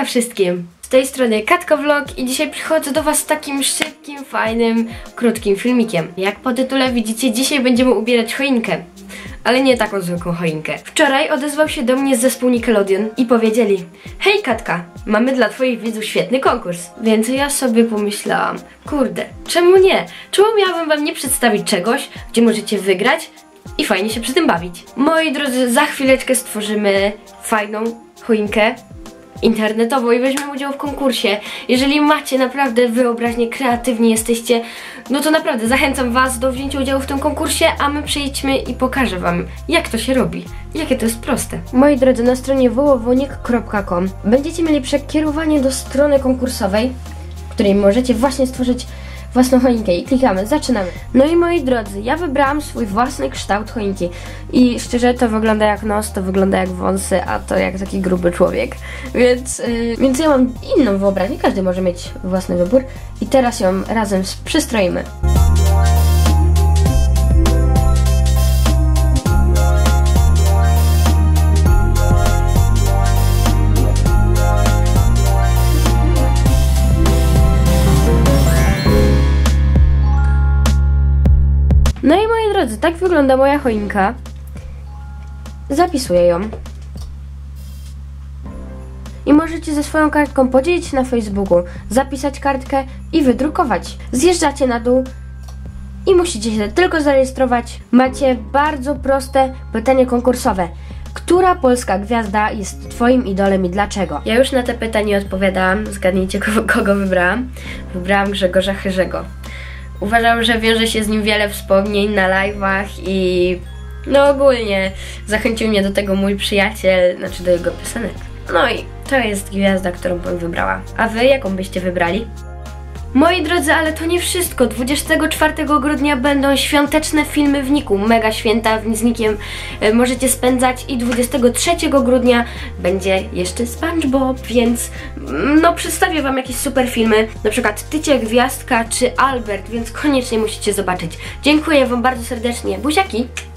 Hejka wszystkim! Z tej strony Katka Vlog i dzisiaj przychodzę do Was z takim szybkim, fajnym, krótkim filmikiem. Jak po tytule widzicie, dzisiaj będziemy ubierać choinkę. Ale nie taką zwykłą choinkę. Wczoraj odezwał się do mnie zespół Nickelodeon i powiedzieli Hej Katka, mamy dla Twoich widzów świetny konkurs. Więc ja sobie pomyślałam, kurde, czemu nie? Czemu miałabym Wam nie przedstawić czegoś, gdzie możecie wygrać i fajnie się przy tym bawić? Moi drodzy, za chwileczkę stworzymy fajną choinkę internetową i weźmiemy udział w konkursie. Jeżeli macie naprawdę wyobraźnię, kreatywni jesteście, no to naprawdę zachęcam Was do wzięcia udziału w tym konkursie, a my przejdźmy i pokażę Wam, jak to się robi. Jakie to jest proste. Moi drodzy, na stronie wołowonik.com będziecie mieli przekierowanie do strony konkursowej, w której możecie właśnie stworzyć własną choinkę i klikamy, zaczynamy. No i moi drodzy, ja wybrałam swój własny kształt choinki i szczerze to wygląda jak nos, to wygląda jak wąsy, a to jak taki gruby człowiek, więc, yy, więc ja mam inną wyobraźnię, każdy może mieć własny wybór i teraz ją razem przystroimy. No i moi drodzy, tak wygląda moja choinka. Zapisuję ją. I możecie ze swoją kartką podzielić się na Facebooku, zapisać kartkę i wydrukować. Zjeżdżacie na dół i musicie się tylko zarejestrować. Macie bardzo proste pytanie konkursowe. Która polska gwiazda jest Twoim idolem i dlaczego? Ja już na te pytanie odpowiadałam. Zgadnijcie, kogo, wybrałam. Wybrałam Grzegorza Chyrzego. Uważam, że wiąże się z nim wiele wspomnień na live'ach i no ogólnie zachęcił mnie do tego mój przyjaciel, znaczy do jego piosenek. No i to jest gwiazda, którą bym wybrała. A wy jaką byście wybrali? Moi drodzy, ale to nie wszystko. 24 grudnia będą świąteczne filmy w Niku. Mega święta z Nikiem e, możecie spędzać i 23 grudnia będzie jeszcze SpongeBob, więc mm, no przedstawię wam jakieś super filmy, na przykład Tycie Gwiazdka czy Albert, więc koniecznie musicie zobaczyć. Dziękuję wam bardzo serdecznie. Buziaki!